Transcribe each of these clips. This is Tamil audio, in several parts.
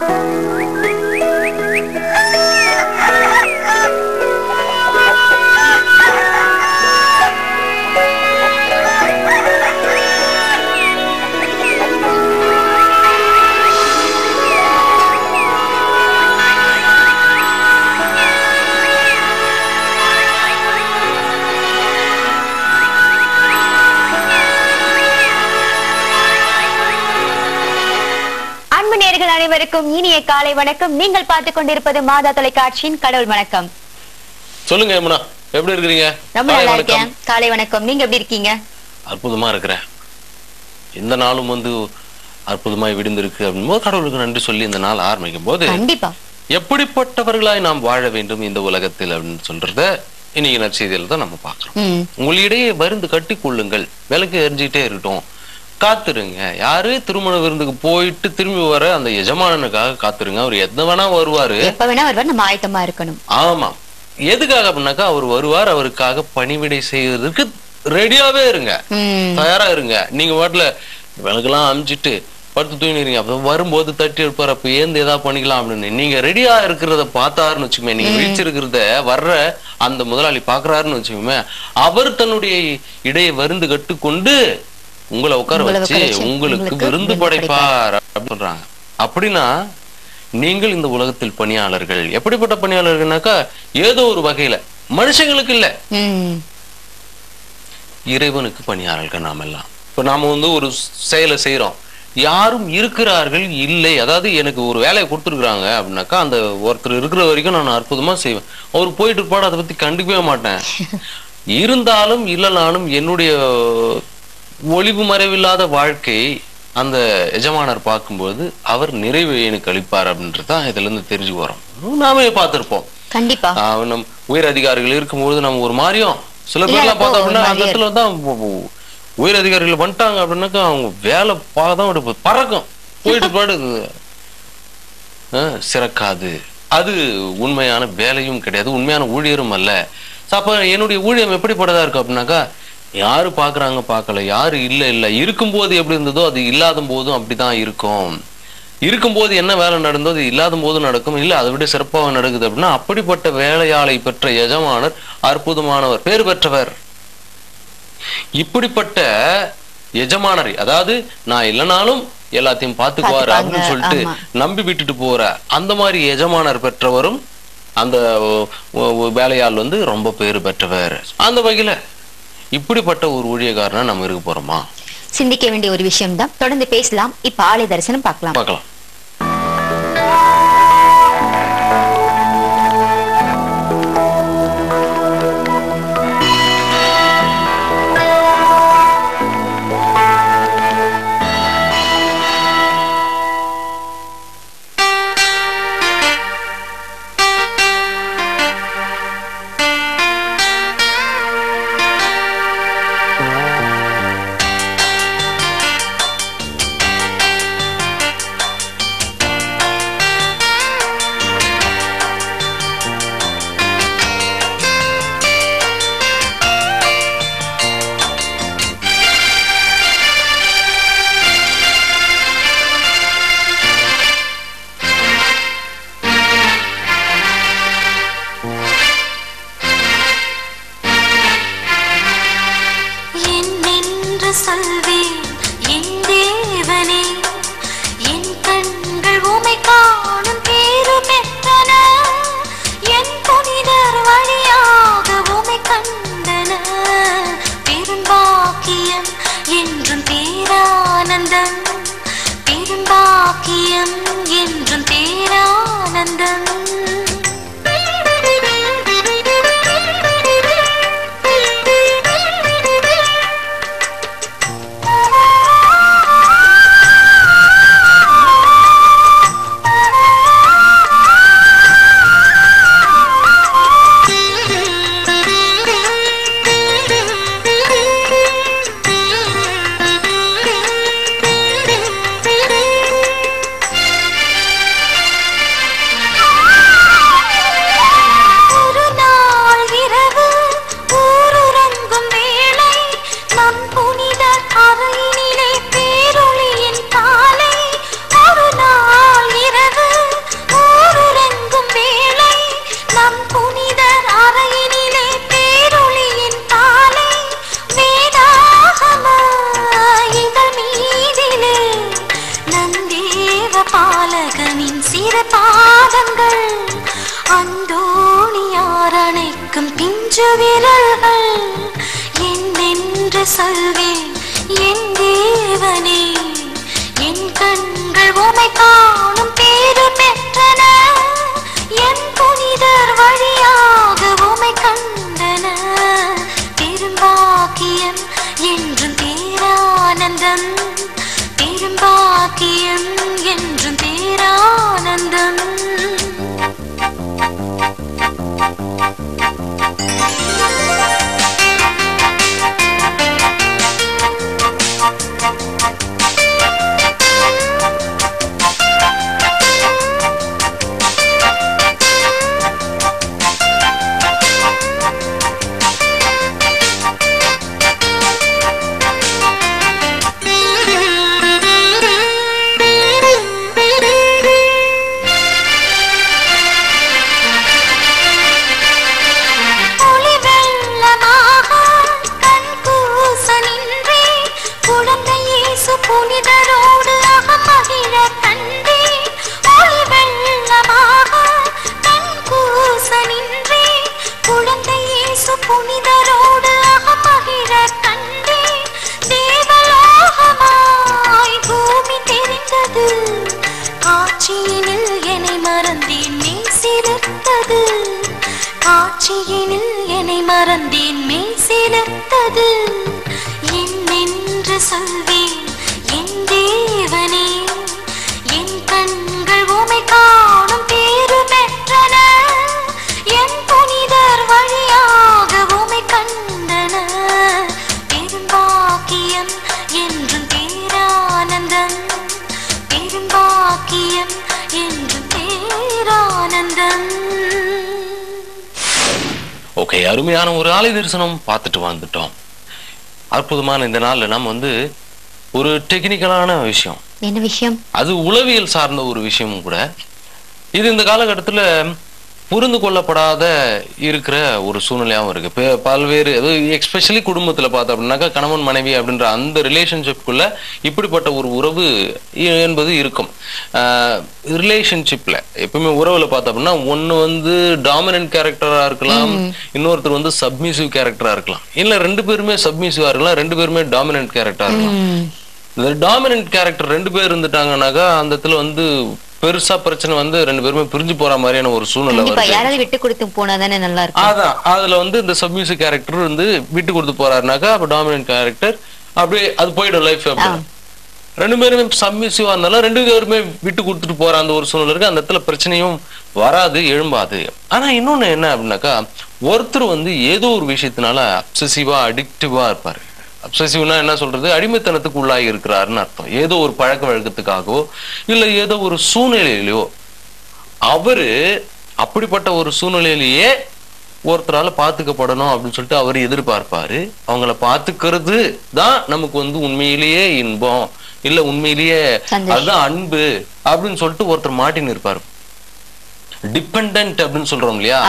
அன்பு அனைவருக்கும் இனிய காலை வணக்கம். நீங்கள் பார்த்துக் கொண்டிருப்பது மாதா தொலைக்காட்சியின் கடவுள் வணக்கம். சொல்லுங்க யமுனா எப்படி இருக்கிறீங்க? ரொம்ப நல்லா. இருக்கேன். காலை வணக்கம். நீங்க எப்படி இருக்கீங்க? அற்புதமா இருக்கிறேன். இந்த நாளும் வந்து அற்புதமாய் விடுந்திருக்கு அப்படின்போது கடவுளுக்கு நன்றி சொல்லி இந்த நாள் ஆரம்பிக்கும் போது கண்டிப்பா. எப்படிப்பட்டவர்களாய் நாம் வாழ வேண்டும் இந்த உலகத்தில் அப்படின்னு சொல்றத இன்னைக்கு நற்செய்தியில தான் நம்ம பார்க்கிறோம். ம். உங்களிடையே வருந்து கட்டி கொள்ளுங்கள் விளக்கு எரிஞ்சுக்கிட்டே இருக்கட்டும். காத்துருங்க. யாரு திருமண விருந்துக்கு போயிட்டு திரும்பி வர அந்த எஜமானனுக்காக காத்துருங்க. அவர் எந்த வேணா வருவாரு. எப்ப வேணா வருவார். நம்ம ஆயத்தமா இருக்கணும். ஆமா. எதுக்காக அப்படின்னாக்கா அவர் வருவார் அவருக்காக பணிவிடை செய்வதற்கு ரெடியாவே இருங்க. தயாரா இருங்க. நீங்க வாட்டில விளக்கெல்லாம் அமிச்சிட்டு படுத்து தூங்கிடுறீங்க. அப்ப வரும்போது தட்டி எடுப்பார். அப்ப ஏந்து ஏதாவது பண்ணிக்கலாம் அப்படின்னு. நீங்க ரெடியா இருக்கிறத பார்த்தாருன்னு வச்சுக்கோமே. நீங்க விழிச்சிருக்கிறத வர்ற அந்த முதலாளி பாக்குறாருன்னு வச்சுக்கோமே. அவர் தன்னுடைய இடையை வருந்து கட்டுக்கொண்டு உங்களை உட்கார வச்சு உங்களுக்கு விருந்து படைப்பார் அப்படின்னு சொல்றாங்க. அப்படின்னா நீங்கள் இந்த உலகத்தில் பணியாளர்கள். எப்படிப்பட்ட பணியாளர்கள்னாக்கா ஏதோ ஒரு வகையில. மனுஷங்களுக்கு இல்ல. இறைவனுக்கு பணியாளர்கள் நாம் எல்லாம். இப்ப நாம வந்து ஒரு செயலை செய்றோம். யாரும் இருக்கிறார்கள் இல்லை. அதாவது எனக்கு ஒரு வேலையை கொடுத்துருக்குறாங்க அப்படின்னாக்கா அந்த ஒருத்தர் இருக்கிற வரைக்கும் நான் அற்புதமா செய்வேன். அவர் போயிட்டு இருப்பாடு அதை பத்தி கண்டுக்கவே மாட்டேன். இருந்தாலும் இல்லைனாலும் என்னுடைய ஒளிவு மறைவில்லாத வாழ்க்கை அந்த எஜமானர் பார்க்கும்போது அவர் நிறைவு எனக்கு அளிப்பார் அப்படின்றது தான் இதுல இருந்து தெரிஞ்சு வரோம். நாமே பார்த்திருப்போம். கண்டிப்பா. நம் உயர் அதிகாரிகள் இருக்கும்போது நம்ம ஒரு மாதிரியும் சில பேர்லாம் பார்த்தோம் அப்படின்னா அந்த இடத்துல தான் உயர் அதிகாரிகள் வந்துட்டாங்க அப்படின்னாக்கா அவங்க வேலை பார்க்க தான் பறக்கும். போயிட்டு பாடு. சிறக்காது. அது உண்மையான வேலையும் கிடையாது. உண்மையான ஊழியரும் அல்ல. அப்ப என்னுடைய ஊழியம் எப்படிப்பட்டதா இருக்கு அப்படின்னாக்கா யாரு பாக்குறாங்க பார்க்கல யாரு இல்ல இல்ல. இருக்கும்போது எப்படி இருந்ததோ அது இல்லாத போதும் அப்படிதான் இருக்கும். இருக்கும்போது என்ன வேலை நடந்தோ அது இல்லாத போதும் நடக்கும். இல்ல அதை விட சிறப்பாக நடக்குது அப்படின்னா அப்படிப்பட்ட வேலையாளை பெற்ற எஜமானர் அற்புதமானவர் பேர் பெற்றவர். இப்படிப்பட்ட எஜமானரை அதாவது நான் இல்லைனாலும் எல்லாத்தையும் பார்த்துக்குவாரு அப்படின்னு சொல்லிட்டு. நம்பி விட்டுட்டு போற அந்த மாதிரி எஜமானர் பெற்றவரும் அந்த வேலையாள் வந்து ரொம்ப பேர் பெற்றவர். அந்த வகையில இப்படிப்பட்ட ஒரு ஊழியக்காரனா நம்ம இருக்க போறோமா? சிந்திக்க வேண்டிய ஒரு விஷயம் தான் தொடர்ந்து பேசலாம். இப்ப ஆலய தரிசனம் பார்க்கலாம். பார்க்கலாம். ஓகே அருமையான ஒரு ஆலை தரிசனம் பார்த்துட்டு வந்துட்டோம். அற்புதமான இந்த நாள்ல நம்ம வந்து ஒரு டெக்னிக்கலான விஷயம். என்ன விஷயம்? அது உளவியல் சார்ந்த ஒரு விஷயமும் கூட. இது இந்த காலகட்டத்துல புரிந்து கொள்ளப்படாத இருக்கிற ஒரு சூழ்நிலையாகவும் இருக்கு. பல்வேறு எக்ஸ்பெஷலி குடும்பத்துல பார்த்தோம் அப்படின்னாக்கா கணவன் மனைவி அப்படின்ற அந்த ரிலேஷன்ஷிப்குள்ள இப்படிப்பட்ட ஒரு உறவு என்பது இருக்கும். ரிலேஷன்ஷிப்ல எப்பவுமே உறவுல பார்த்தோம் அப்படின்னா ஒண்ணு வந்து டாமினன்ட் கேரக்டரா இருக்கலாம் இன்னொருத்தர் வந்து சப்மிசிவ் கேரக்டரா இருக்கலாம். இல்ல ரெண்டு பேருமே சப்மிசிவா இருக்கலாம் ரெண்டு பேருமே டாமினன்ட் கேரக்டரா இருக்கலாம். டாமினன்ட் கேரக்டர் ரெண்டு பேர் இருந்துட்டாங்கன்னாக்கா அந்த இடத்துல வந்து பெருசா பிரச்சனை வந்து ரெண்டு பேருமே பிரிஞ்சு போற மாதிரியான ஒரு சூழ்நிலை யாராவது விட்டு கொடுத்து போனா தானே நல்லா இருக்கும். அதான் அதுல வந்து இந்த சப்மியூசிக் கேரக்டர் வந்து விட்டு கொடுத்து போறாருனாக்கா அப்ப டாமினன்ட் கேரக்டர் அப்படியே அது போயிடும் லைஃப் ரெண்டு பேருமே சப்மியூசிவா இருந்தாலும் ரெண்டு பேருமே விட்டு கொடுத்துட்டு போற அந்த ஒரு சூழ்நிலை இருக்கு. அந்த இடத்துல பிரச்சனையும் வராது எழும்பாது. ஆனா இன்னொன்னு என்ன அப்படின்னாக்கா ஒருத்தர் வந்து ஏதோ ஒரு விஷயத்தினால அப்சசிவா அடிக்டிவா இருப்பாரு. அப்சசிவ்னா என்ன சொல்றது? அடிமைத்தனத்துக்கு உள்ளாகி இருக்கிறாருன்னு அர்த்தம். ஏதோ ஒரு பழக்க வழக்கத்துக்காகவோ இல்ல ஏதோ ஒரு சூழ்நிலையிலயோ. அவரு அப்படிப்பட்ட ஒரு சூழ்நிலையிலேயே ஒருத்தரால பாத்துக்கப்படணும் அப்படின்னு சொல்லிட்டு அவர் எதிர்பார்ப்பாரு. அவங்கள பாத்துக்கிறது தான் நமக்கு வந்து உண்மையிலேயே இன்பம். இல்ல உண்மையிலேயே. அதுதான் அன்பு அப்படின்னு சொல்லிட்டு ஒருத்தர் மாட்டின்னு இருப்பாரு. டிபெண்டன்ட் அப்படின்னு சொல்றோம் இல்லையா?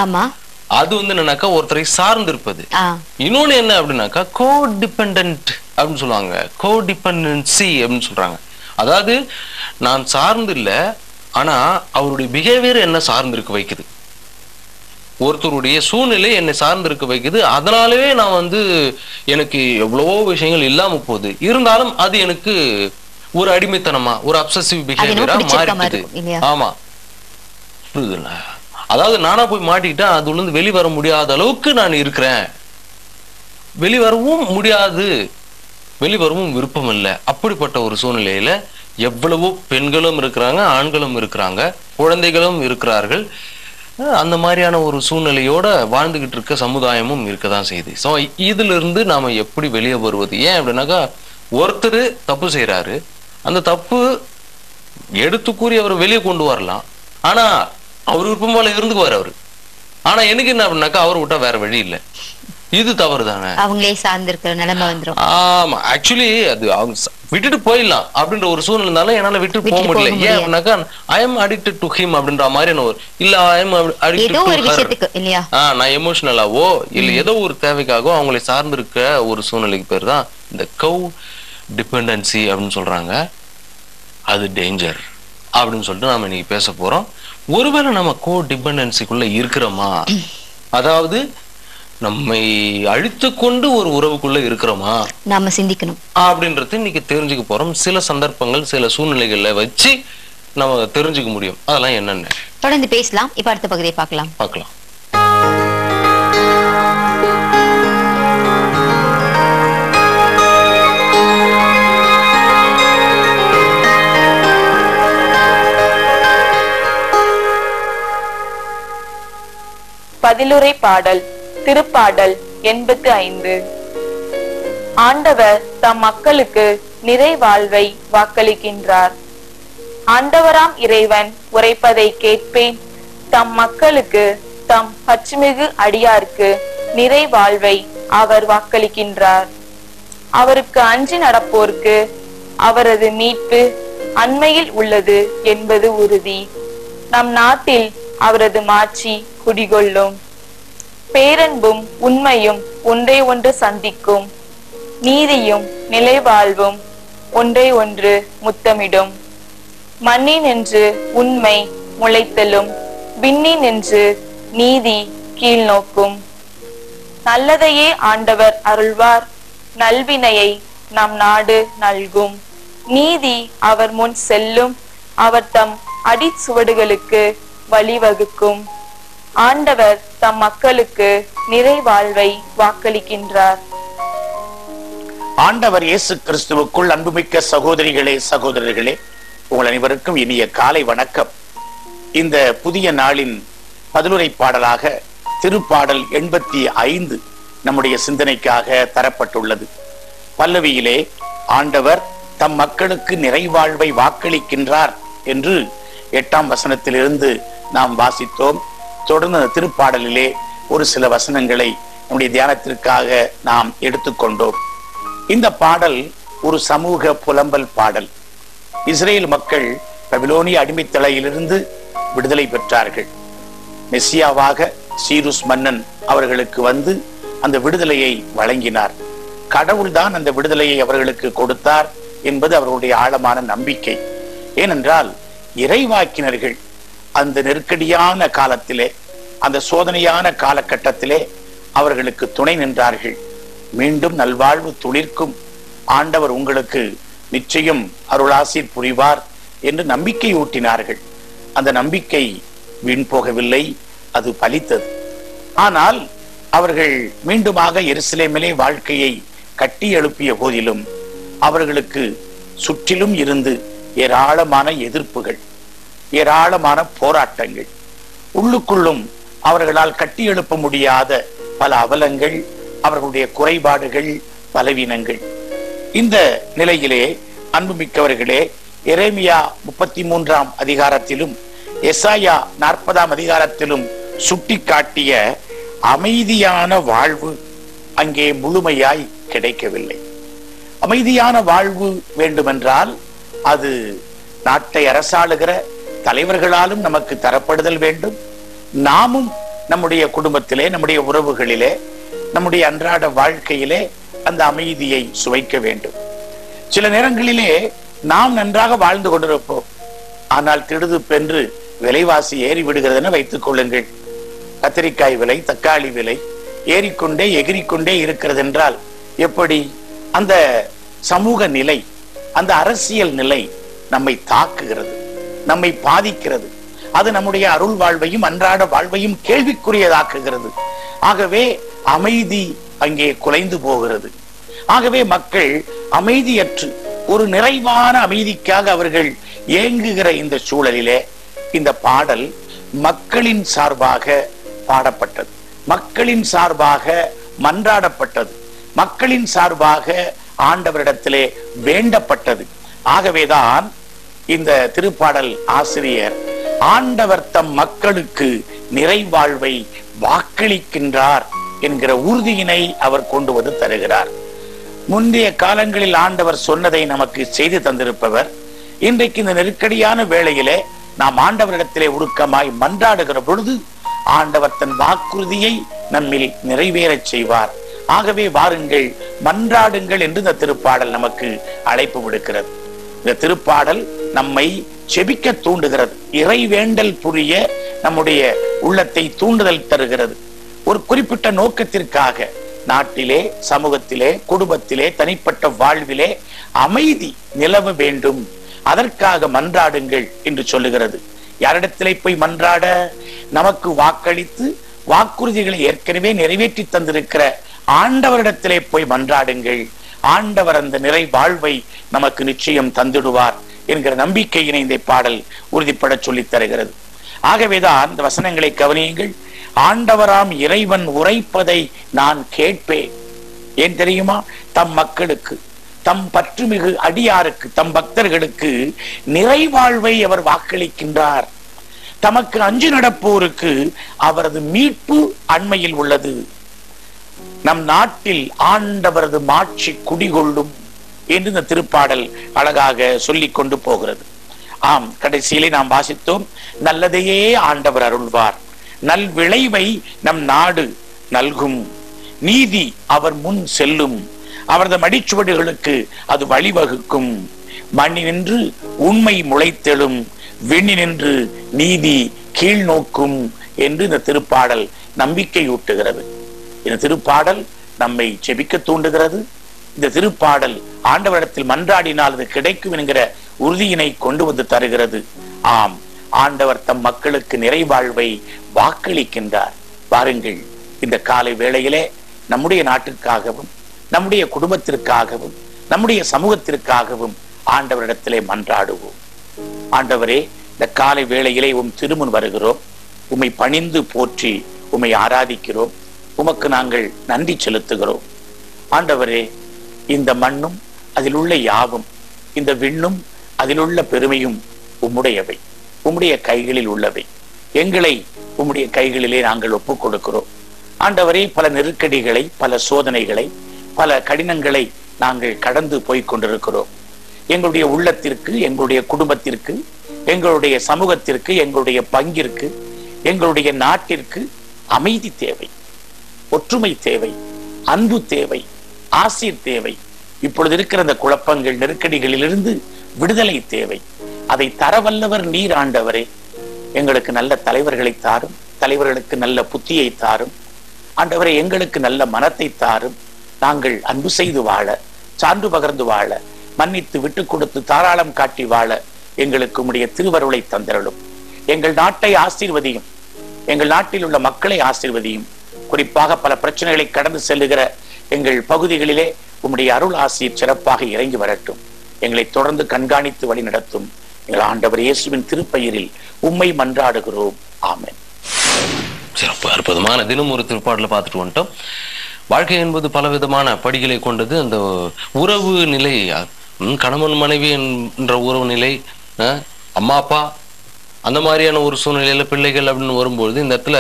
அது வந்து என்னன்னாக்கா ஒருத்தரை சார்ந்து இருப்பது இன்னொன்னு என்ன அப்படின்னாக்கா கோ டிபெண்ட் அப்படின்னு சொல்லுவாங்க. கோ டிபெண்டன்சி அப்படின்னு சொல்றாங்க. அதாவது நான் சார்ந்து இல்ல ஆனா அவருடைய பிஹேவியர் என்ன சார்ந்து இருக்க வைக்குது. ஒருத்தருடைய சூழ்நிலை என்னை சார்ந்து இருக்க வைக்குது. அதனாலவே நான் வந்து எனக்கு எவ்வளவோ விஷயங்கள் இல்லாம போகுது. இருந்தாலும் அது எனக்கு ஒரு அடிமைத்தனமா ஒரு அப்சசிவ் பிஹேவியரா மாறிடுது? ஆமா. புரியுதுல்ல அதாவது நானா போய் மாட்டிக்கிட்டா அதுல இருந்து வெளிவர முடியாத அளவுக்கு நான் இருக்கிறேன். வெளிவரவும் முடியாது. வெளிவரவும் விருப்பம் இல்லை. அப்படிப்பட்ட ஒரு சூழ்நிலையில எவ்வளவோ பெண்களும் இருக்கிறாங்க ஆண்களும் இருக்கிறாங்க குழந்தைகளும் இருக்கிறார்கள். அந்த மாதிரியான ஒரு சூழ்நிலையோட வாழ்ந்துகிட்டு இருக்க சமுதாயமும் இருக்கதான் செய்யுது. ஸோ இதுல இருந்து நாம எப்படி வெளியே வருவது? ஏன் அப்படின்னாக்கா ஒருத்தர் தப்பு செய்யறாரு அந்த தப்பு எடுத்து கூறி அவரை வெளியே கொண்டு வரலாம். ஆனா அவர் விருப்பம் போல இருந்துக்குவார் அவரு. ஆனா எனக்கு என்ன அப்படின்னாக்கா அவர் விட்டா வேற வழி இல்லை. இது தவறு தானே அவங்களே சார்ந்திருக்கிற நிலைமை வந்துரும். ஆமா. ஆக்சுவலி அது அவங்க விட்டுட்டு போயிடலாம் அப்படின்ற ஒரு சூழ்நிலை இருந்தாலும் என்னால விட்டு போக முடியல. ஏன். அப்படின்னாக்கா I am addicted to him அப்படின்ற மாதிரியான ஒரு இல்ல ஐ எம் அடிக்டட் நான் எமோஷனலாவோ இல்ல ஏதோ ஒரு தேவைக்காகவோ அவங்களை சார்ந்திருக்க ஒரு சூழ்நிலைக்கு பேர் தான் இந்த கவ் டிபெண்டன்சி அப்படின்னு சொல்றாங்க. அது டேஞ்சர் அப்படின்னு சொல்லிட்டு நாம இன்னைக்கு பேச போறோம். ஒருவேளை நம்ம கோ டிபெண்டன்சிக்குள்ள இருக்கிறோமா? அதாவது நம்மை அழித்து கொண்டு ஒரு உறவுக்குள்ள இருக்கிறோமா? நாம சிந்திக்கணும். அப்படின்றது இன்னைக்கு தெரிஞ்சுக்க போறோம். சில சந்தர்ப்பங்கள் சில சூழ்நிலைகளை வச்சு நம்ம தெரிஞ்சுக்க முடியும். அதெல்லாம் என்னென்ன. தொடர்ந்து பேசலாம். இப்ப அடுத்த பகுதியை பார்க்கலாம். பார்க்கலாம். பதிலுரை பாடல் திருப்பாடல் எண்பத்து ஐந்து. ஆண்டவர் தம் மக்களுக்கு நிறைவாழ்வை வாக்களிக்கின்றார். ஆண்டவராம் இறைவன் உரைப்பதை கேட்பேன். தம் மக்களுக்கு தம் பச்சுமிகு அடியார்க்கு நிறைவாழ்வை அவர் வாக்களிக்கின்றார். அவருக்கு அஞ்சி நடப்போர்க்கு அவரது மீட்பு அண்மையில் உள்ளது என்பது உறுதி. நம் நாட்டில் அவரது மாட்சி குடிகொள்ளும். பேரன்பும் உண்மையும் ஒன்றை ஒன்று சந்திக்கும். நீதியும் நிலைவாழ்வும் ஒன்றை ஒன்று முத்தமிடும். மண்ணின் என்று உண்மை முளைத்தலும் விண்ணின் என்று நீதி கீழ்நோக்கும். நல்லதையே ஆண்டவர் அருள்வார் நல்வினையை நம் நாடு நல்கும். நீதி அவர் முன் செல்லும் அவர் தம் அடிச்சுவடுகளுக்கு வழிவகுக்கும். ஆண்டவர் தம் மக்களுக்கு நிறைவாழ்வை வாக்களிக்கின்றார். ஆண்டவர் இயேசு கிறிஸ்துவுக்குள் அன்புமிக்க சகோதரிகளே சகோதரர்களே உங்கள் அனைவருக்கும் இனிய காலை வணக்கம். இந்த புதிய நாளின் பதிலுரை பாடலாக திருப்பாடல் எண்பத்தி ஐந்து நம்முடைய சிந்தனைக்காக தரப்பட்டுள்ளது. பல்லவியிலே ஆண்டவர் தம் மக்களுக்கு நிறைவாழ்வை வாக்களிக்கின்றார் என்று எட்டாம் வசனத்திலிருந்து நாம் வாசித்தோம். தொடர்ந்து அந்த திருப்பாடலிலே ஒரு சில வசனங்களை நம்முடைய தியானத்திற்காக நாம் எடுத்துக்கொண்டோம். இந்த பாடல் ஒரு சமூக புலம்பல் பாடல். இஸ்ரேல் மக்கள் பபிலோனிய அடிமைத்தலையிலிருந்து விடுதலை பெற்றார்கள். மெஸ்ஸியாவாக சீருஸ் மன்னன் அவர்களுக்கு வந்து அந்த விடுதலையை வழங்கினார். கடவுள்தான் அந்த விடுதலையை அவர்களுக்கு கொடுத்தார் என்பது அவர்களுடைய ஆழமான நம்பிக்கை. ஏனென்றால் இறைவாக்கினர்கள் அந்த நெருக்கடியான காலத்திலே அந்த சோதனையான காலகட்டத்திலே அவர்களுக்கு துணை நின்றார்கள். மீண்டும் நல்வாழ்வு துளிர்க்கும். ஆண்டவர் உங்களுக்கு நிச்சயம் அருளாசீர் புரிவார் என்று நம்பிக்கை ஊட்டினார்கள் அந்த நம்பிக்கை வீண் போகவில்லை அது பலித்தது. ஆனால் அவர்கள் மீண்டுமாக எருசலேமிலே வாழ்க்கையை கட்டி எழுப்பிய போதிலும் அவர்களுக்கு சுற்றிலும் இருந்து ஏராளமான எதிர்ப்புகள். ஏராளமான போராட்டங்கள். உள்ளுக்குள்ளும் அவர்களால் கட்டி எழுப்ப முடியாத பல அவலங்கள் அவர்களுடைய குறைபாடுகள் பலவீனங்கள். இந்த நிலையிலே அன்புமிக்கவர்களே எரேமியா முப்பத்தி மூன்றாம் அதிகாரத்திலும் எசாயா நாற்பதாம் அதிகாரத்திலும் சுட்டி காட்டிய அமைதியான வாழ்வு அங்கே முழுமையாய் கிடைக்கவில்லை. அமைதியான வாழ்வு வேண்டுமென்றால் அது நாட்டை அரசாளுகிற தலைவர்களாலும் நமக்கு தரப்படுதல் வேண்டும். நாமும் நம்முடைய குடும்பத்திலே நம்முடைய உறவுகளிலே நம்முடைய அன்றாட வாழ்க்கையிலே அந்த அமைதியை சுவைக்க வேண்டும். சில நேரங்களிலே நாம் நன்றாக வாழ்ந்து கொண்டிருப்போம். ஆனால் திடுது பென்று விலைவாசி ஏறி விடுகிறது என வைத்துக் கொள்ளுங்கள். கத்திரிக்காய் விலை தக்காளி விலை ஏறிக்கொண்டே எகிரிக்கொண்டே இருக்கிறது என்றால் எப்படி? அந்த சமூக நிலை அந்த அரசியல் நிலை நம்மை தாக்குகிறது. நம்மை பாதிக்கிறது. அது நம்முடைய அருள் வாழ்வையும் அன்றாட வாழ்வையும் கேள்விக்குரியதாக்குகிறது. ஆகவே அமைதி அங்கே குலைந்து போகிறது. ஆகவே மக்கள் அமைதியற்று ஒரு நிறைவான அமைதிக்காக அவர்கள் ஏங்குகிற இந்த சூழலிலே இந்த பாடல் மக்களின் சார்பாக பாடப்பட்டது. மக்களின் சார்பாக மன்றாடப்பட்டது. மக்களின் சார்பாக ஆண்டவரிடத்திலே வேண்டப்பட்டது. ஆகவேதான் இந்த திருப்பாடல் ஆசிரியர் ஆண்டவர் தம் மக்களுக்கு நிறைவாழ்வை வாக்களிக்கின்றார் என்கிற உறுதியினை அவர் கொண்டு வந்து தருகிறார். முந்தைய காலங்களில் ஆண்டவர் சொன்னதை நமக்கு செய்து தந்திருப்பவர். இன்றைக்கு இந்த நெருக்கடியான வேளையிலே நாம் ஆண்டவரிடத்திலே உருக்கமாய் மன்றாடுகிற பொழுது ஆண்டவர் தன் வாக்குறுதியை நம்மில் நிறைவேறச் செய்வார். ஆகவே வாருங்கள் மன்றாடுங்கள் என்று இந்த திருப்பாடல் நமக்கு அழைப்பு விடுக்கிறது. இந்த திருப்பாடல் நம்மை செபிக்க தூண்டுகிறது. இறை வேண்டல் புரிய நம்முடைய உள்ளத்தை தூண்டுதல் தருகிறது. ஒரு குறிப்பிட்ட நோக்கத்திற்காக நாட்டிலே சமூகத்திலே குடும்பத்திலே தனிப்பட்ட வாழ்விலே அமைதி நிலவ வேண்டும். அதற்காக மன்றாடுங்கள் என்று சொல்லுகிறது. யாரிடத்திலே போய் மன்றாட நமக்கு வாக்களித்து வாக்குறுதிகளை ஏற்கனவே நிறைவேற்றி தந்திருக்கிற ஆண்டவரிடத்திலே போய் மன்றாடுங்கள். ஆண்டவர் அந்த நிறை வாழ்வை நமக்கு நிச்சயம் தந்திடுவார். என்கிற நம்பிக்கையினை இந்த பாடல் உறுதிப்பட சொல்லித் தருகிறது. ஆகவேதான் இந்த வசனங்களை கவனியுங்கள். ஆண்டவராம் இறைவன் உரைப்பதை நான் கேட்பேன். ஏன் தெரியுமா? தம் மக்களுக்கு தம் பற்றுமிகு அடியாருக்கு தம் பக்தர்களுக்கு நிறைவாழ்வை அவர் வாக்களிக்கின்றார். தமக்கு அஞ்சு நடப்போருக்கு அவரது மீட்பு அண்மையில் உள்ளது. நம் நாட்டில் ஆண்டவரது மாட்சி குடிகொள்ளும் என்று இந்த திருப்பாடல் அழகாக சொல்லிக் கொண்டு போகிறது. ஆம் கடைசியிலே நாம் வாசித்தோம் நல்லதையே ஆண்டவர் அருள்வார். நல் விளைவை நம் நாடு நல்கும். நீதி அவர் முன் செல்லும். அவரது மடிச்சுவடுகளுக்கு அது வழிவகுக்கும். மண்ணினின்று உண்மை முளைத்தெழும். விண்ணினின்று நீதி கீழ் நோக்கும் என்று இந்த திருப்பாடல் நம்பிக்கையூட்டுகிறது. இந்த திருப்பாடல் நம்மை செபிக்க தூண்டுகிறது. இந்த திருப்பாடல் ஆண்டவரிடத்தில் மன்றாடினால் அது கிடைக்கும் என்கிற உறுதியினை கொண்டு வந்து தருகிறது. ஆம் ஆண்டவர் தம் மக்களுக்கு நிறைவாழ்வை வாக்களிக்கின்றார். பாருங்கள் இந்த காலை வேளையிலே நம்முடைய நாட்டிற்காகவும் நம்முடைய குடும்பத்திற்காகவும் நம்முடைய சமூகத்திற்காகவும் ஆண்டவரிடத்திலே மன்றாடுவோம். ஆண்டவரே இந்த காலை வேளையிலே உம் திருமுன் வருகிறோம். உம்மை பணிந்து போற்றி உம்மை ஆராதிக்கிறோம். உமக்கு நாங்கள் நன்றி செலுத்துகிறோம். ஆண்டவரே இந்த மண்ணும் அதில் உள்ள யாவும் இந்த விண்ணும் அதில் உள்ள பெருமையும் உம்முடையவை உம்முடைய கைகளில் உள்ளவை. எங்களை உம்முடைய கைகளிலே நாங்கள் ஒப்புக் கொடுக்கிறோம். ஆண்டவரே பல நெருக்கடிகளை பல சோதனைகளை பல கடினங்களை நாங்கள் கடந்து போய் கொண்டிருக்கிறோம். எங்களுடைய உள்ளத்திற்கு எங்களுடைய குடும்பத்திற்கு எங்களுடைய சமூகத்திற்கு எங்களுடைய பங்கிற்கு எங்களுடைய நாட்டிற்கு அமைதி தேவை ஒற்றுமை தேவை அன்பு தேவை ஆசீர் தேவை. இப்பொழுது இருக்கிற அந்த குழப்பங்கள் நெருக்கடிகளிலிருந்து விடுதலை தேவை. அதை தரவல்லவர் நீர் ஆண்டவரே. எங்களுக்கு நல்ல தலைவர்களை தாரும். தலைவர்களுக்கு நல்ல புத்தியை தாரும். ஆண்டவரே எங்களுக்கு நல்ல மனத்தை தாரும். நாங்கள் அன்பு செய்து வாழ சான்று பகர்ந்து வாழ மன்னித்து விட்டு கொடுத்து தாராளம் காட்டி வாழ எங்களுக்கு உடைய திருவருளை தந்திரலும் எங்கள் நாட்டை ஆசீர்வதியும். எங்கள் நாட்டில் உள்ள மக்களை ஆசீர்வதியும். குறிப்பாக பல பிரச்சனைகளை கடந்து செல்லுகிற எங்கள் பகுதிகளிலே உம்முடைய அருள் ஆசீர் சிறப்பாக இறங்கி வரட்டும். எங்களை தொடர்ந்து கண்காணித்து வழி நடத்தும் எங்கள் ஆண்டவர் இயேசுவின் திருப்பெயரில் உம்மை மன்றாடுகிறோம். ஆமென். சிறப்பு அற்புதமான தினம் ஒரு திருப்பாடல பார்த்துட்டு வந்துட்டோம். வாழ்க்கை என்பது பலவிதமான படிகளை கொண்டது. அந்த உறவு நிலை கணவன் மனைவி என்ற உறவு நிலை அஹ், அம்மா அப்பா அந்த மாதிரியான ஒரு சூழ்நிலையில பிள்ளைகள் அப்படின்னு வரும்பொழுது இந்த இடத்துல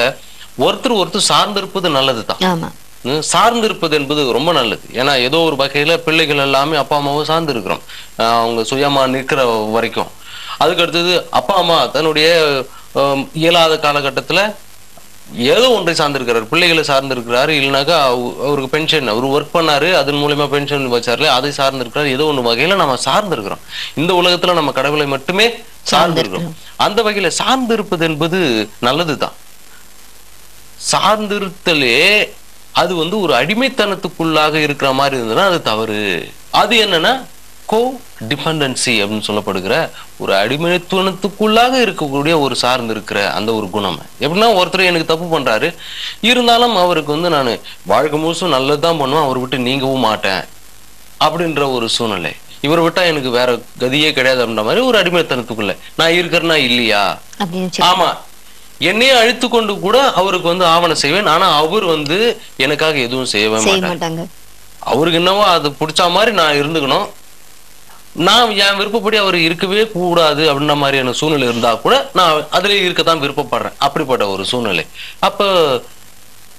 ஒருத்தர் ஒருத்தர் சார்ந்திருப்பது நல்லதுதான். ஆமா. சார்ந்திருப்பது என்பது ரொம்ப நல்லது. ஏன்னா ஏதோ ஒரு வகையில பிள்ளைகள் எல்லாமே அப்பா அம்மாவை சார்ந்து இருக்கிறோம் அவங்க சுயமா நிற்கிற வரைக்கும். அதுக்கு அடுத்தது அப்பா அம்மா தன்னுடைய இயலாத காலகட்டத்துல ஏதோ ஒன்றை சார்ந்திருக்கிறார். பிள்ளைகளை சார்ந்திருக்கிறாரு. இல்லைனாக்கா அவ- அவருக்கு பென்ஷன் அவர் ஒர்க் பண்ணாரு. அதன் மூலியமா பென்ஷன் வச்சார்ல. அதை சார்ந்திருக்கிறார். ஏதோ ஒன்று வகையில நம்ம சார்ந்திருக்கிறோம். இந்த உலகத்துல நம்ம கடவுளை மட்டுமே சார்ந்திருக்கிறோம். அந்த வகையில சார்ந்திருப்பது என்பது நல்லதுதான். சார்ந்திருத்தலே அது வந்து ஒரு அடிமைத்தனத்துக்குள்ளாக இருக்கிற மாதிரி இருந்ததுன்னா அது தவறு. அது என்னன்னா கோ டிபெண்டன்சி அப்படின்னு சொல்லப்படுகிற ஒரு அடிமைத்துவனத்துக்குள்ளாக இருக்கக்கூடிய ஒரு சார்ந்து இருக்கிற அந்த ஒரு குணம். எப்படின்னா ஒருத்தர் எனக்கு தப்பு பண்றாரு. இருந்தாலும் அவருக்கு வந்து நான் வாழ்க்கை முழுசும் நல்லதுதான் பண்ணுவேன் அவர் விட்டு நீங்கவும் மாட்டேன் அப்படின்ற ஒரு சூழ்நிலை. இவரை விட்டா எனக்கு வேற கதியே கிடையாது அப்படின்ற மாதிரி ஒரு அடிமைத்தனத்துக்குள்ள. நான் இருக்கிறேன்னா இல்லையா? ஆமா. என்னையே அழித்து கொண்டு கூட அவருக்கு வந்து ஆவணம் செய்வேன். ஆனா அவர் வந்து எனக்காக எதுவும் செய்யவே மாட்டாங்க. அவருக்கு என்னவோ அது பிடிச்ச மாதிரி நான் இருந்துக்கணும். நான் என் விருப்பப்படி அவர் இருக்கவே கூடாது அப்படின்ற மாதிரியான சூழ்நிலை இருந்தா கூட நான் அதுல இருக்கத்தான் விருப்பப்படுறேன். அப்படிப்பட்ட ஒரு சூழ்நிலை. அப்ப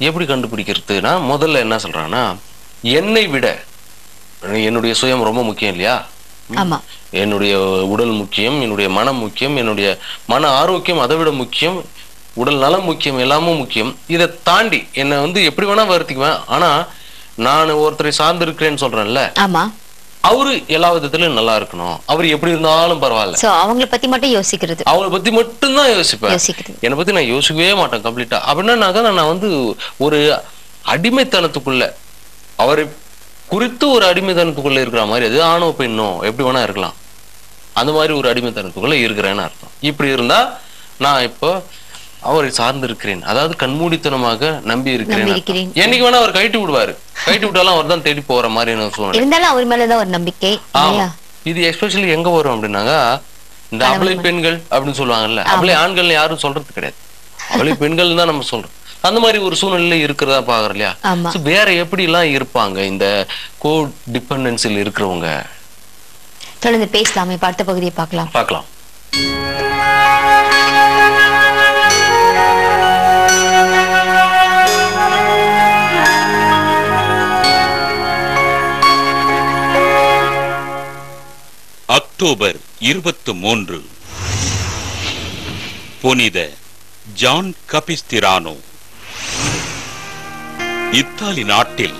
எப்படி கண்டுபிடிக்கிறதுனா முதல்ல என்ன சொல்றான்னா என்னை விட என்னுடைய சுயம் ரொம்ப முக்கியம் இல்லையா? என்னுடைய உடல் முக்கியம் என்னுடைய மனம் முக்கியம் என்னுடைய மன ஆரோக்கியம் அதை விட முக்கியம். உடல் நலம் முக்கியம் எல்லாமும் முக்கியம். இதை தாண்டி என்னை வந்து எப்படி வேணா வருத்திக்குவேன். ஆனா நான் ஒருத்தரை சார்ந்து இருக்கிறேன்னு சொல்றேன்ல ஆமா. அவரு எல்லா விதத்திலும் நல்லா இருக்கணும். அவர் எப்படி இருந்தாலும் பரவாயில்ல. சோ அவங்கள பத்தி மட்டும் யோசிக்கிறது. அவங்கள பத்தி மட்டும்தான் யோசிப்பேன். யோசிக்கிறது. என்னை பத்தி நான் யோசிக்கவே மாட்டேன் கம்ப்ளீட்டா அப்படின்னாக்கா நான் வந்து ஒரு அடிமைத்தனத்துக்குள்ள அவரை குறித்து ஒரு அடிமைத்தனத்துக்குள்ள இருக்கிற மாதிரி அது ஆணோ பெண்ணோ எப்படி வேணா இருக்கலாம். அந்த மாதிரி ஒரு அடிமைத்தனத்துக்குள்ள இருக்கிறேன்னு அர்த்தம். இப்படி இருந்தா நான் இப்போ அவரை சார்ந்து இருக்கிறேன் அதாவது கண்மூடித்தனமாக நம்பி இருக்கிறேன். என்னைக்கு வேணா அவர் கைட்டு விடுவாரு. கைட்டு விட்டாலும் அவர் தான் தேடி போற மாதிரியான சூழ்நிலை. இருந்தாலும் அவர் மேலதான் ஒரு நம்பிக்கை இது எஸ்பெஷலி எங்க வரும் அப்படின்னாக்கா இந்த அபலை பெண்கள் அப்படின்னு சொல்லுவாங்கல்ல. அபலை ஆண்கள் யாரும் சொல்றது கிடையாது. அபலை பெண்கள் தான் நம்ம சொல்றோம். அந்த மாதிரி ஒரு சூழ்நிலையில இருக்கிறதா பாக்குறோம் இல்லையா? வேற எப்படி எல்லாம் இருப்பாங்க இந்த கோ டிபெண்டன்சில் இருக்கிறவங்க? தொடர்ந்து பேசலாமே அடுத்த பகுதியை பார்க்கலாம். பார்க்கலாம். அக்டோபர் இருபத்து மூன்று. புனித ஜான் கபிஸ்திரானோ. இத்தாலி நாட்டில்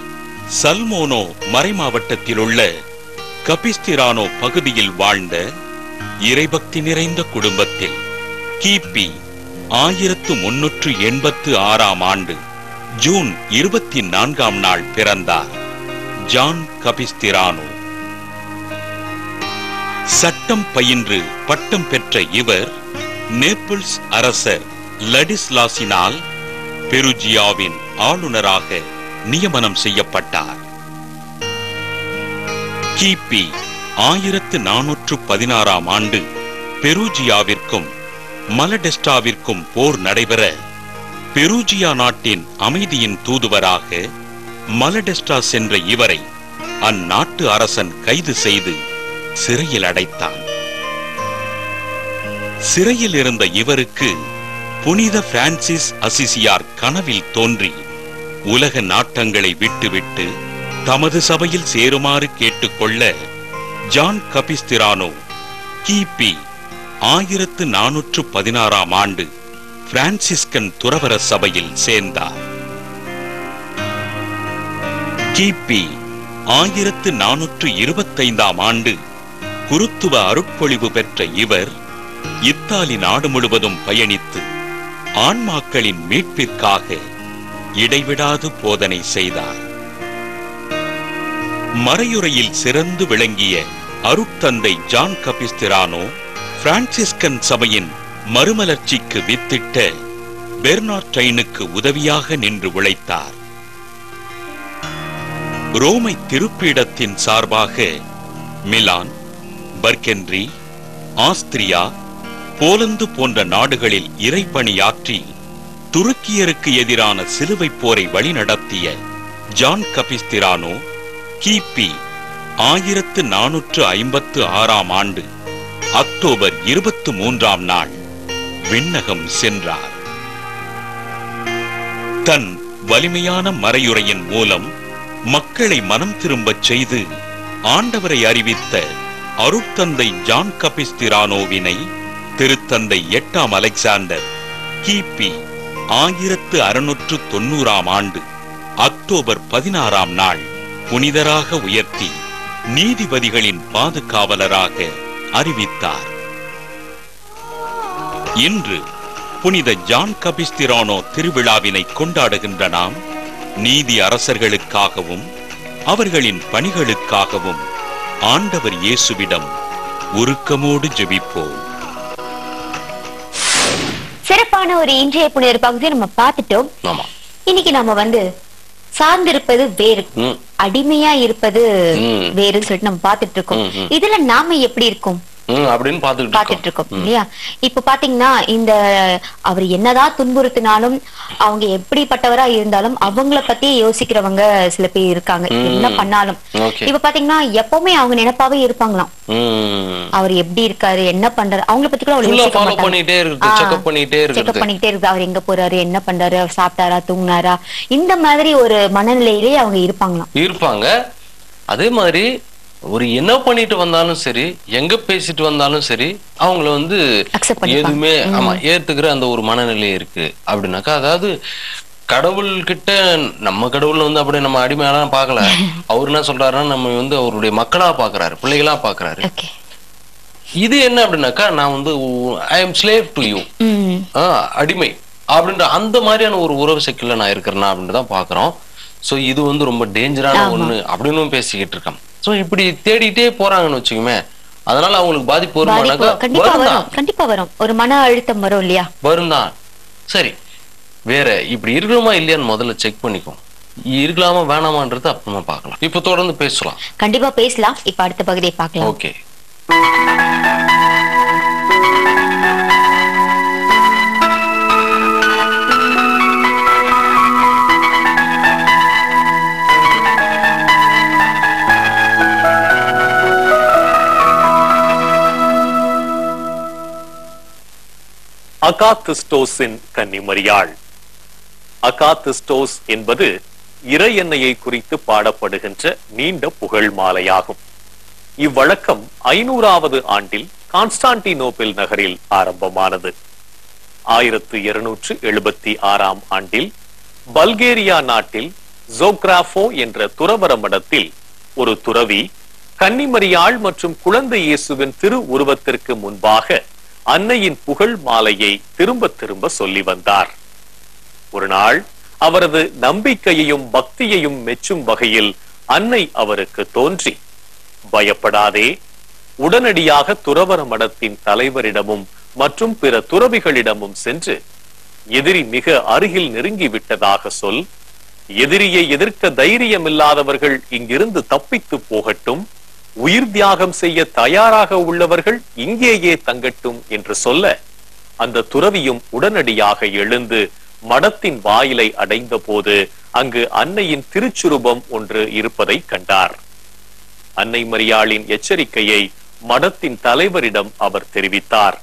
சல்மோனோ மறைமாவட்டத்தில் உள்ள கபிஸ்திரானோ பகுதியில் வாழ்ந்த இறைபக்தி நிறைந்த குடும்பத்தில் கிபி ஆயிரத்து முன்னூற்று எண்பத்து ஆறாம் ஆண்டு ஜூன் இருபத்தி நான்காம் நாள் பிறந்தார் ஜான் கபிஸ்திரானோ. சட்டம் பயின்று பட்டம் பெற்ற இவர் நேபிள்ஸ் அரசர் லடிஸ்லாசினால் பெருஜியாவின் ஆளுநராக நியமனம் செய்யப்பட்டார். கிபி ஆயிரத்து நானூற்று பதினாறாம் ஆண்டு பெருஜியாவிற்கும் மலடெஸ்டாவிற்கும் போர் நடைபெற பெருஜியா நாட்டின் அமைதியின் தூதுவராக மலடெஸ்டா சென்ற இவரை அந்நாட்டு அரசன் கைது செய்து சிறையில் அடைத்தான். சிறையில் இருந்த இவருக்கு புனித பிரான்சிஸ் அசிசியார் கனவில் தோன்றி உலக நாட்டங்களை விட்டுவிட்டு தமது சபையில் சேருமாறு கேட்டுக்கொள்ள ஜான் கபிஸ்திரானோ கிபி ஆயிரத்து நானூற்று பதினாறாம் ஆண்டு பிரான்சிஸ்கன் துறவர சபையில் சேர்ந்தார். கிபி ஆயிரத்து நானூற்று இருபத்தைந்தாம் ஆண்டு குருத்துவ அருட்பொழிவு பெற்ற இவர் இத்தாலி நாடு முழுவதும் பயணித்து ஆன்மாக்களின் மீட்பிற்காக இடைவிடாது போதனை செய்தார். மறையுறையில் சிறந்து விளங்கிய அருட்தந்தை ஜான் கபிஸ்திரானோ பிரான்சிஸ்கன் சபையின் மறுமலர்ச்சிக்கு வித்திட்ட பெர்னார்டைனுக்கு உதவியாக நின்று உழைத்தார். ரோமை திருப்பீடத்தின் சார்பாக மிலான் பர்கென்றி ஆஸ்திரியா போலந்து போன்ற நாடுகளில் இறைப்பணியாற்றி துருக்கியருக்கு எதிரான சிலுவைப் போரை வழிநடத்திய ஜான் கபிஸ்திரானோ கிபி ஆயிரத்து நானூற்று ஐம்பத்து ஆறாம் ஆண்டு அக்டோபர் இருபத்து மூன்றாம் நாள் விண்ணகம் சென்றார். தன் வலிமையான மறையுரையின் மூலம் மக்களை மனம் திரும்பச் செய்து ஆண்டவரை அறிவித்த அருட்தந்தை ஜான் கபிஸ்திரானோவினை திருத்தந்தை எட்டாம் அலெக்சாண்டர் கிபி ஆயிரத்து அறுநூற்று தொண்ணூறாம் ஆண்டு அக்டோபர் பதினாறாம் நாள் புனிதராக உயர்த்தி நீதிபதிகளின் பாதுகாவலராக அறிவித்தார். இன்று புனித ஜான் கபிஸ்திரானோ திருவிழாவினை கொண்டாடுகின்ற நாம் நீதி அரசர்களுக்காகவும் அவர்களின் பணிகளுக்காகவும் ஆண்டவர் இயேசுவிடம் உருக்கமோடு ஜெபிப்போம். சிறப்பான ஒரு இன்றைய புனிதர் பகுதியை நம்ம பார்த்துட்டோம். ஆமா. இன்னைக்கு நம்ம வந்து சார்ந்திருப்பது வேறு அடிமையா இருப்பது. வேறுன்னு சொல்லிட்டு நம்ம பார்த்துட்டு இருக்கோம். இதுல நாம எப்படி இருக்கோம்? அப்படின்னு பார்த்துட்டு இருக்கோம். இல்லையா? இப்ப பாத்தீங்கன்னா இந்த அவர் என்னதான் துன்புறுத்தினாலும் அவங்க எப்படிப்பட்டவரா இருந்தாலும் அவங்கள பத்தியே யோசிக்கிறவங்க சில பேர் இருக்காங்க. என்ன பண்ணாலும். இப்ப பாத்தீங்கன்னா எப்பவுமே அவங்க நினைப்பாவே இருப்பாங்களாம். அவர் எப்படி இருக்காரு என்ன பண்றாரு அவங்கள பத்தி கூட அவ்வளவு பண்ணிட்டே. செக்அப் பண்ணிட்டே இருக்கு அவர் எங்க போறாரு என்ன பண்றாரு அவர் சாப்பிட்டாரா தூங்குனாரா இந்த மாதிரி ஒரு மனநிலையிலேயே அவங்க இருப்பாங்களாம். இருப்பாங்க. அதே மாதிரி ஒரு என்ன பண்ணிட்டு வந்தாலும் சரி எங்க பேசிட்டு வந்தாலும் சரி அவங்கள வந்து. எதுவுமே ஆமா ஏத்துக்கிற அந்த ஒரு மனநிலை இருக்கு. அப்படின்னாக்கா அதாவது கடவுள் கிட்ட நம்ம கடவுள் வந்து அப்படி நம்ம அடிமையெல்லாம் பார்க்கல. அவர் என்ன சொல்றாருன்னா நம்ம வந்து அவருடைய மக்களா பாக்குறாரு பிள்ளைகளா பாக்குறாரு இது என்ன அப்படின்னாக்கா நான் வந்து I am slave to you அடிமை. அப்படின்ற அந்த மாதிரியான ஒரு உறவு சிக்கல்ல நான் இருக்கிறேன்னா அப்படின்னு தான் பாக்குறோம் சோ இது வந்து ரொம்ப டேஞ்சரான ஒண்ணு அப்படின்னு பேசிக்கிட்டு இருக்கோம் சோ இப்படி தேடிட்டே போறாங்கன்னு வச்சுக்கோமே அதனால அவங்களுக்கு பாதிப்பு வருமானாக்கா கண்டிப்பா வரும் வரும் கண்டிப்பா வரும். ஒரு மன அழுத்தம் வரும் இல்லையா? வரும் தான் சரி வேற இப்படி இருக்கணுமா இல்லையான்னு முதல்ல செக் பண்ணிக்கோ இருக்கலாமா வேணாமான்றது அப்புறமா பார்க்கலாம். இப்ப தொடர்ந்து பேசலாம். கண்டிப்பா பேசலாம். இப்ப அடுத்த பகுதியை பார்க்கலாம். ஓகே. அகாத்திஸ்டோஸின் கன்னிமரியாள். அகாத்திஸ்டோஸ் என்பது இறை எண்ணெயை குறித்து பாடப்படுகின்ற நீண்ட புகழ் மாலையாகும். இவ்வழக்கம் ஐநூறாவது ஆண்டில் கான்ஸ்டான்டினோபிள் நகரில் ஆரம்பமானது. ஆயிரத்து இருநூற்று எழுபத்தி ஆறாம் ஆண்டில் பல்கேரியா நாட்டில் ஜோக்ராஃபோ என்ற துறவர மடத்தில் ஒரு துறவி கன்னிமரியாள் மற்றும் குழந்தை இயேசுவின் திரு உருவத்திற்கு முன்பாக அன்னையின் புகழ் மாலையை திரும்ப திரும்ப சொல்லி வந்தார். ஒரு நாள் அவரது நம்பிக்கையையும் பக்தியையும் மெச்சும் வகையில் அன்னை அவருக்கு தோன்றி பயப்படாதே உடனடியாக துறவர மடத்தின் தலைவரிடமும் மற்றும் பிற துறவிகளிடமும் சென்று எதிரி மிக அருகில் நெருங்கி விட்டதாக சொல் எதிரியை எதிர்க்க தைரியமில்லாதவர்கள் இங்கிருந்து தப்பித்து போகட்டும் உயிர் தியாகம் செய்ய தயாராக உள்ளவர்கள் இங்கேயே தங்கட்டும் என்று சொல்ல அந்த துறவியும் உடனடியாக எழுந்து மடத்தின் வாயிலை அடைந்த போது அங்கு அன்னையின் திருச்சுரூபம் ஒன்று இருப்பதை கண்டார். அன்னை மரியாளின் எச்சரிக்கையை மடத்தின் தலைவரிடம் அவர் தெரிவித்தார்.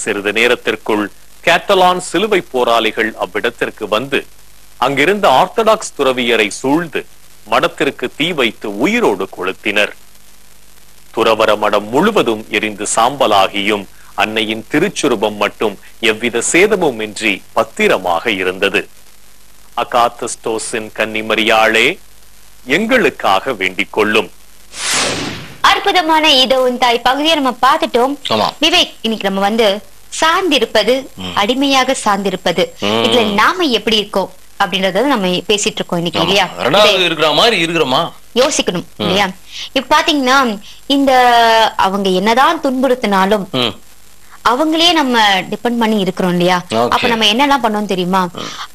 சிறிது நேரத்திற்குள் கேட்டலான் சிலுவை போராளிகள் அவ்விடத்திற்கு வந்து அங்கிருந்த ஆர்த்தடாக்ஸ் துறவியரை சூழ்ந்து மடத்திற்கு தீ வைத்து உயிரோடு கொளுத்தினர். துறவர மடம் முழுவதும் எரிந்து சாம்பலாகியும் அன்னையின் திருச்சுரூபம் மட்டும் எவ்வித சேதமும் இன்றி பத்திரமாக இருந்தது. அகாத்தஸ்டோஸின் கன்னிமரியாளே எங்களுக்காக வேண்டிக் கொள்ளும். அற்புதமான இதோ உன் தாய் பகுதியை நம்ம பார்த்துட்டோம். ஆமா. விவேக் இன்னைக்கு நம்ம வந்து சார்ந்திருப்பது அடிமையாக சார்ந்திருப்பது. இதுல நாம எப்படி இருக்கோம் அப்படின்றத நம்ம பேசிட்டு இருக்கோம் இன்னைக்கு இல்லையா? ரெண்டாவது இருக்கிற மாதிரி இருக்கிறோமா? யோசிக்கணும் இல்லையா? இப்ப பாத்தீங்கன்னா இந்த அவங்க என்னதான் துன்புறுத்தினாலும் அவங்களே நம்ம டிபெண்ட் பண்ணி இருக்கிறோம் இல்லையா. அப்ப நம்ம என்னெல்லாம் பண்ணோம் தெரியுமா?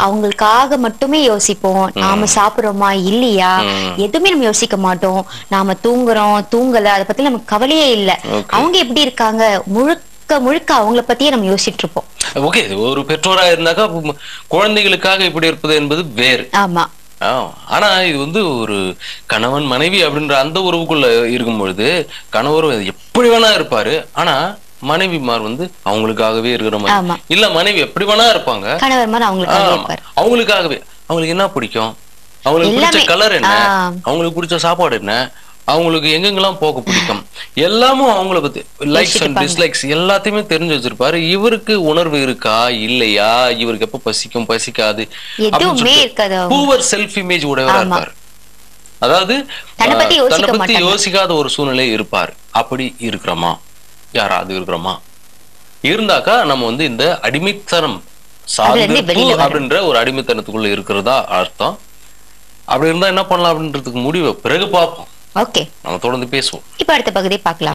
அவங்களுக்காக மட்டுமே யோசிப்போம். நாம சாப்பிடுறோமா இல்லையா. எதுவுமே நம்ம யோசிக்க மாட்டோம். நாம தூங்குறோம் தூங்கல அதை பத்தி நமக்கு கவலையே இல்ல. அவங்க எப்படி இருக்காங்க? முழுக்க முழுக்க அவங்கள பத்தியே நம்ம யோசிச்சுட்டு இருப்போம். ஓகே ஒரு பெற்றோரா இருந்தாக்கா குழந்தைகளுக்காக இப்படி இருப்பது என்பது வேறு. ஆமா. ஆனா இது வந்து ஒரு கணவன் மனைவி அப்படின்ற அந்த உறவுக்குள்ள இருக்கும் பொழுது கணவர் எப்படி வேணா இருப்பாரு. ஆனா மனைவிமார் வந்து அவங்களுக்காகவே இருக்கிற. மாதிரி. இல்ல மனைவி எப்படி வேணா இருப்பாங்க. அவங்களுக்காகவே. அவங்களுக்கு என்ன பிடிக்கும்? அவங்களுக்கு பிடிச்ச. கலர் என்ன. அவங்களுக்கு பிடிச்ச சாப்பாடு என்ன? அவங்களுக்கு எங்கெங்கெல்லாம் போக பிடிக்கும்? எல்லாமும் அவங்கள பத்தி லைக்ஸ் அண்ட். டிஸ்லைக்ஸ் எல்லாத்தையுமே தெரிஞ்சு வச்சிருப்பாரு. இவருக்கு உணர்வு இருக்கா? இல்லையா? இவருக்கு எப்ப பசிக்கும்? பசிக்காது. பூவர் செல்ஃப் இமேஜ் உடையவரா. இருப்பார். அதாவது தன்னை பத்தி. யோசிக்காத ஒரு சூழ்நிலை இருப்பார். அப்படி இருக்கிறோமா? யாராவது இருக்கிறோமா? இருந்தாக்கா நம்ம வந்து இந்த அடிமைத்தனம் வரணும். அப்படின்ற ஒரு அடிமைத்தனத்துக்குள்ள இருக்கிறதா அர்த்தம். அப்படி இருந்தா என்ன பண்ணலாம் அப்படின்றதுக்கு முடிவை. பிறகு பார்ப்போம். ஓகே நம்ம தொடர்ந்து பேசுவோம். இப்ப அடுத்த பகுதியை பார்க்கலாம்.